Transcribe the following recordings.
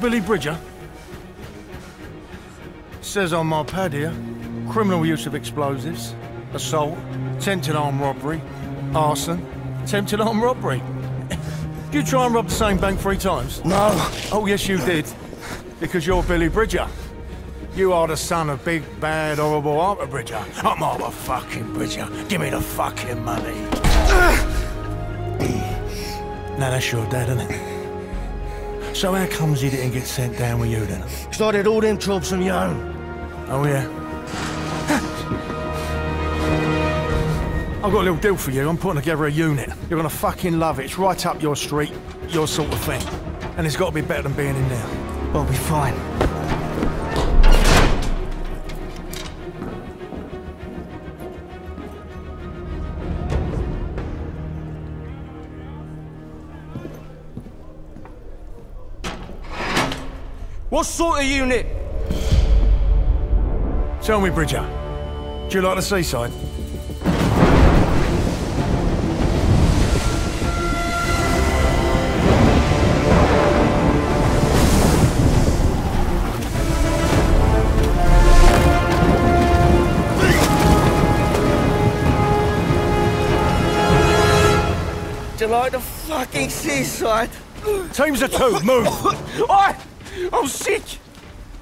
Billy Bridger? Says on my pad here, criminal use of explosives, assault, attempted armed robbery, arson, attempted armed robbery. Did you try and rob the same bank three times? No. Oh, yes, you did. Because you're Billy Bridger. You are the son of big, bad, horrible Arthur Bridger. I'm Arthur fucking Bridger. Give me the fucking money. now that's your dad, isn't it? So how comes he didn't get sent down with you then? Did all them jobs on your own. Oh, yeah. I've got a little deal for you. I'm putting together a unit. You're gonna fucking love it. It's right up your street, your sort of thing. And it's got to be better than being in there. I'll be fine. What sort of unit? Tell me, Bridger, do you like the seaside? Do you like the fucking seaside? Teams of two, move! Oi! I'm sick!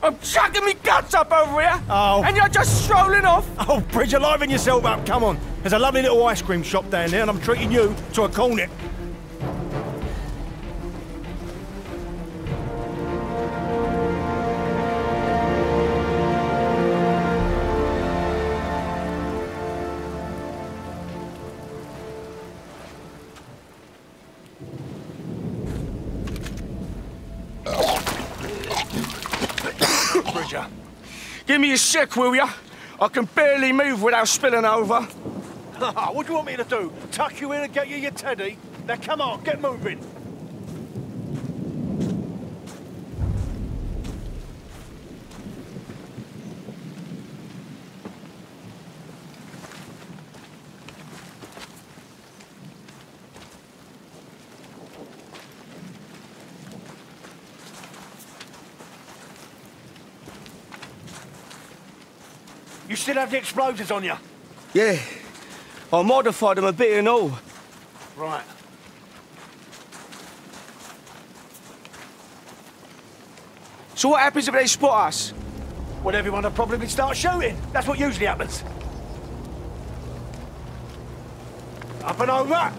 I'm chucking me guts up over here! Oh. And you're just strolling off! Oh, Bridger, liven yourself up, come on. There's a lovely little ice cream shop down there and I'm treating you to a cornet. Bridger. Give me a sec, will ya? I can barely move without spilling over. what do you want me to do? Tuck you in and get you your teddy? Now come on, get moving. You still have the explosives on you? Yeah. I modified them a bit and all. Right. So what happens if they spot us? Well, everyone will probably start shooting. That's what usually happens. Up and over.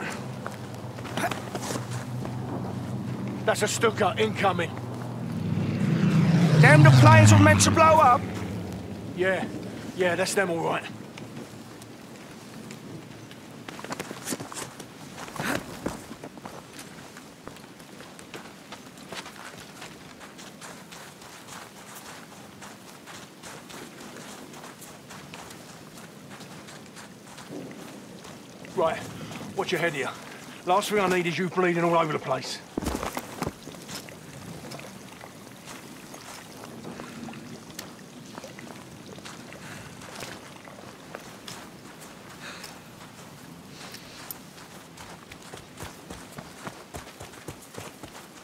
That's a Stuka incoming. Damn, the planes were meant to blow up. Yeah, yeah, that's them all right. Right, watch your head here. Last thing I need is you bleeding all over the place.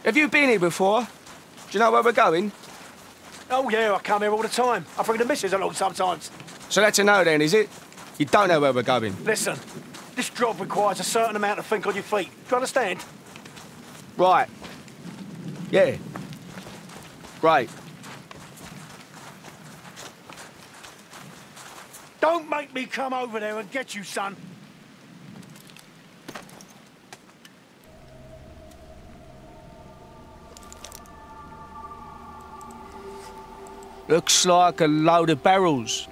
Have you been here before? Do you know where we're going? Oh yeah, I come here all the time. I bring the missus along sometimes. So that's a no then, is it? You don't know where we're going? Listen, this job requires a certain amount of think on your feet. Do you understand? Right. Yeah. Great. Don't make me come over there and get you, son. Looks like a load of barrels.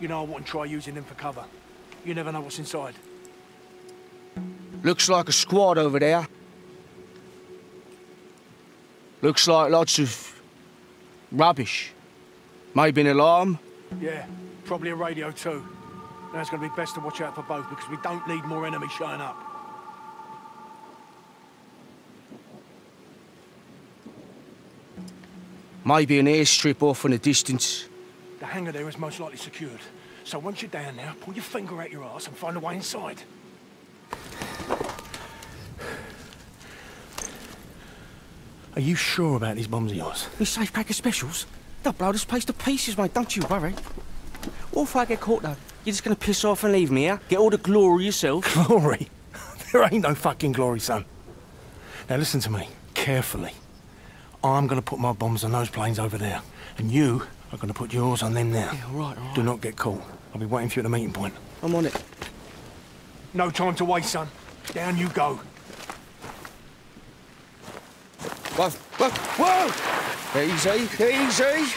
You know I wouldn't try using them for cover. You never know what's inside. Looks like a squad over there. Looks like lots of rubbish. Maybe an alarm. Yeah, probably a radio too. Now it's going to be best to watch out for both because we don't need more enemies showing up. Maybe an airstrip off in the distance. The hangar there is most likely secured. So once you're down there, pull your finger out your ass and find a way inside. Are you sure about these bombs of yours? These safe pack of specials? They'll blow this place to pieces, mate. Don't you worry. What if I get caught, though? You're just gonna piss off and leave me here? Get all the glory yourself? Glory? there ain't no fucking glory, son. Now listen to me, carefully. I'm gonna put my bombs on those planes over there, and you are gonna put yours on them there. Yeah, all right, all right. Do not get caught. I'll be waiting for you at the meeting point. I'm on it. No time to waste, son. Down you go. Whoa, whoa, whoa! Easy, easy.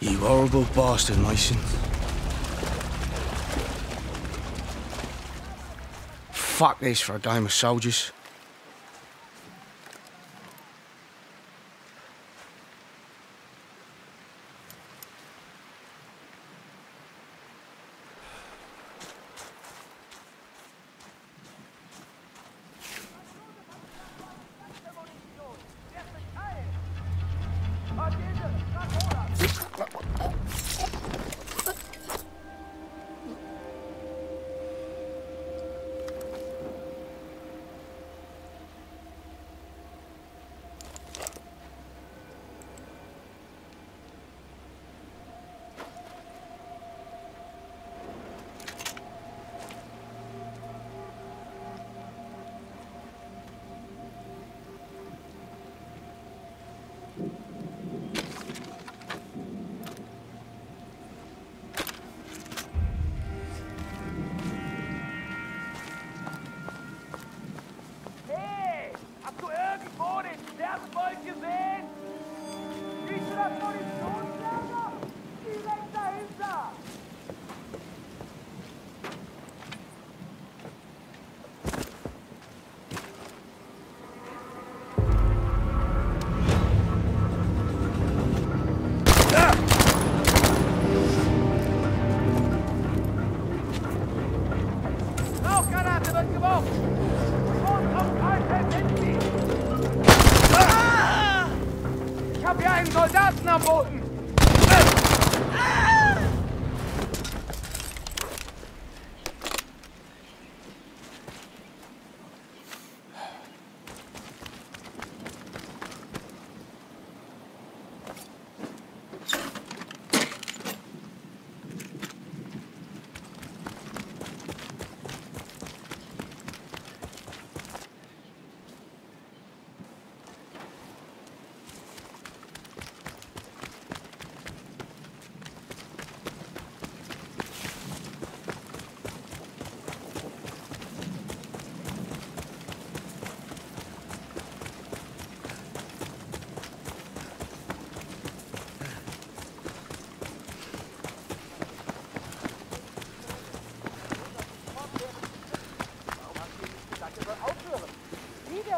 You horrible bastard, Mason. Fuck this for a game of soldiers.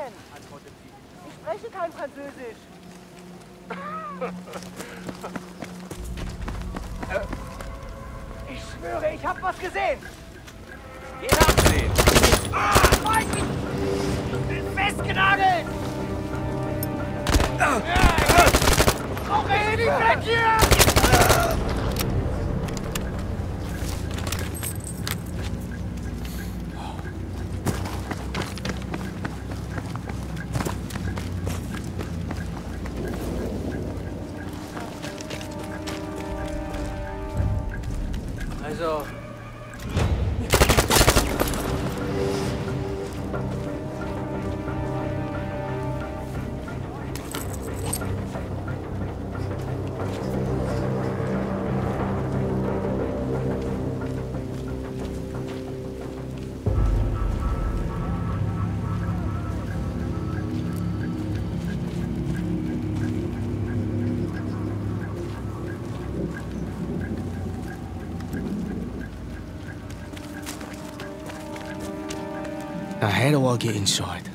Denn? antwortet sie. Ich spreche kein Französisch. Äh, ich schwöre, ich habe was gesehen. Geh nachsehen. Ah, Mike, ich bin festgenagelt. Ah, Brauche hier nicht weg hier! Also. Now, how do I get inside?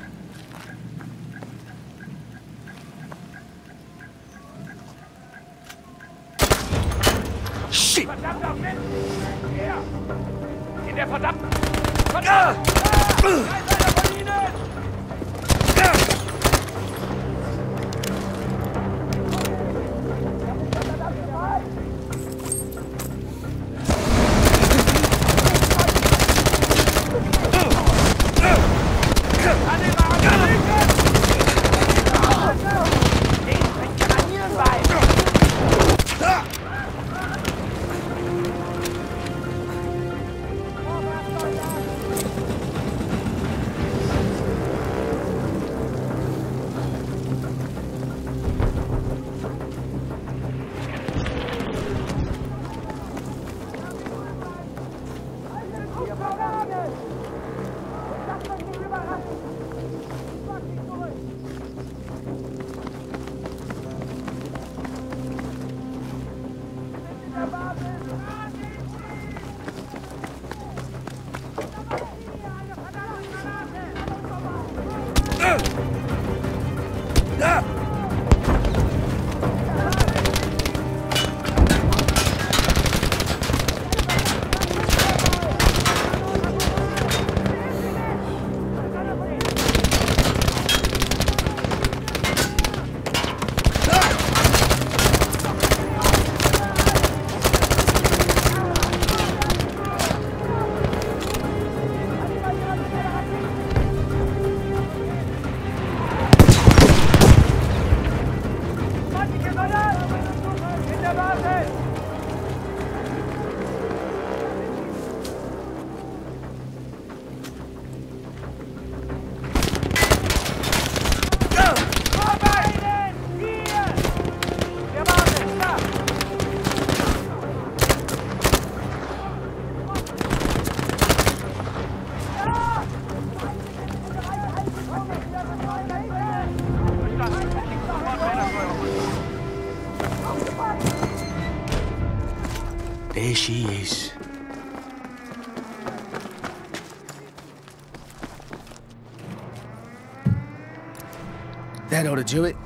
That ought to do it.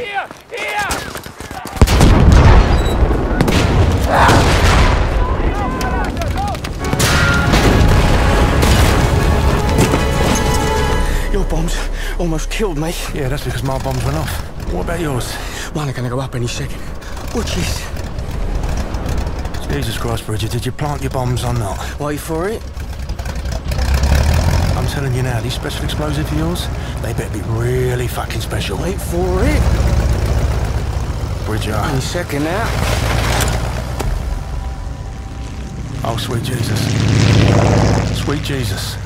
Basis! Hier! Hier! Your bombs almost killed me. Yeah, that's because my bombs went off. What about yours? Mine are gonna go up any second. Watch this. Jesus Christ, Bridger, did you plant your bombs or not? Wait for it. I'm telling you now, these special explosives of yours, they better be really fucking special. Wait for it. Bridger. Any second now. Oh, sweet Jesus. Sweet Jesus.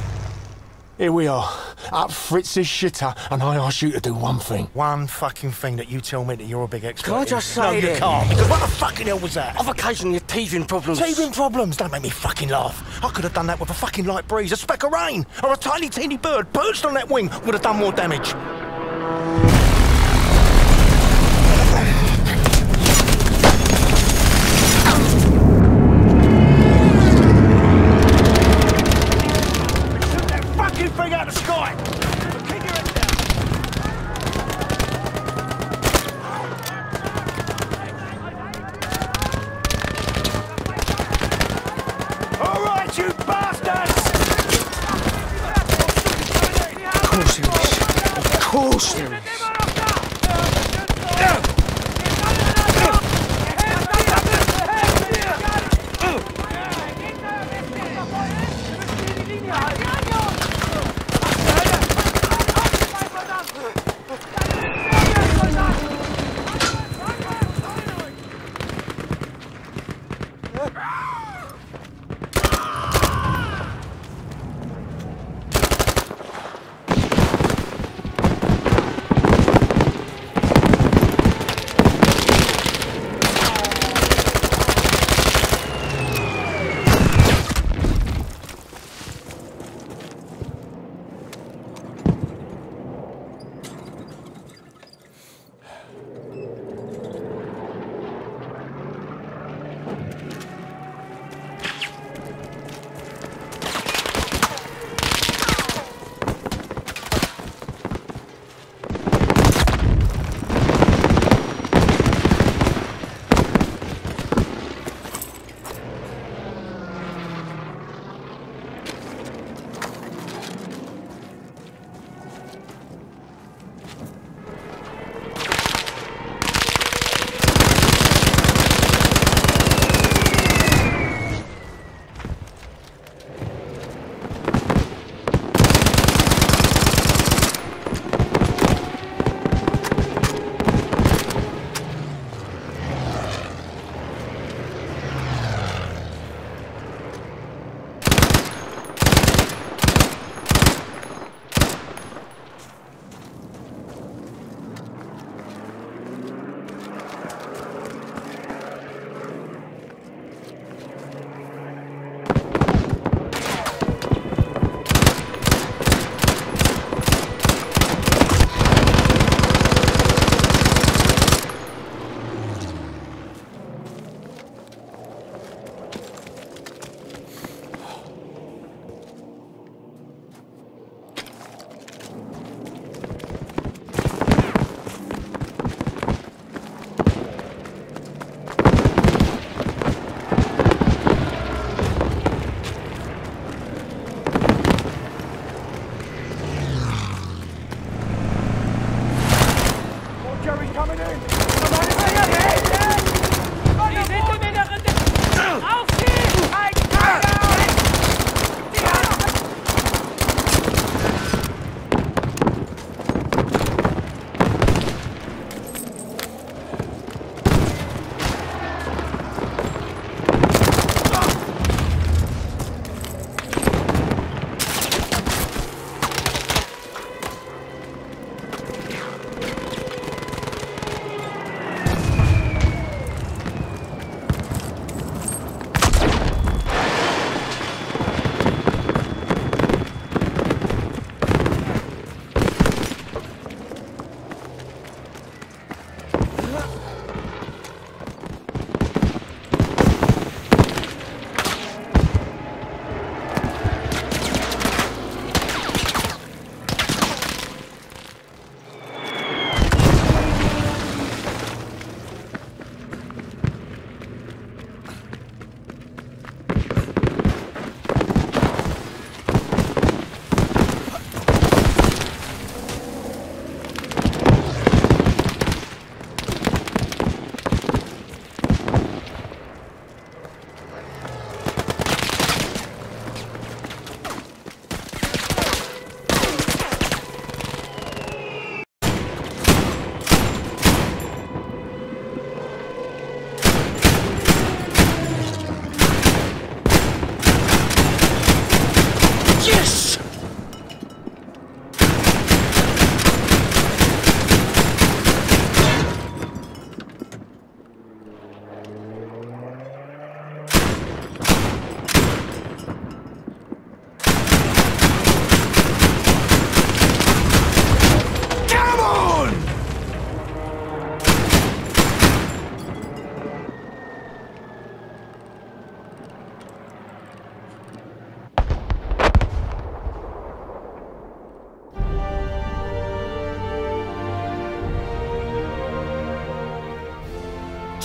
Here we are, up Fritz's shitter, and I ask you to do one thing. One fucking thing that you tell me that you're a big expert Can I just in. just No, say you then- can't, because what the fucking hell was that? I've occasionally had teething problems. Teething problems, don't make me fucking laugh. I could have done that with a fucking light breeze, a speck of rain, or a tiny teeny bird perched on that wing would have done more damage.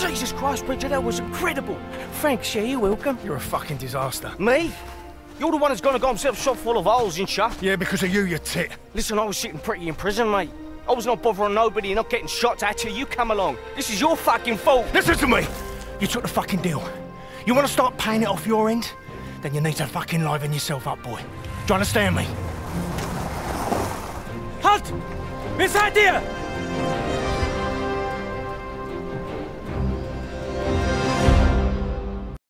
Jesus Christ, Bridger, that was incredible. Thanks, yeah, you're welcome. You're a fucking disaster. Me? You're the one that's gonna go himself shot full of holes and shut. Yeah, because of you, you tit. Listen, I was sitting pretty in prison, mate. I was not bothering nobody and not getting shot at till you come along. This is your fucking fault. Listen to me! You took the fucking deal. You want to start paying it off your end? Then you need to fucking liven yourself up, boy. Do you understand me? Halt! Seid ihr?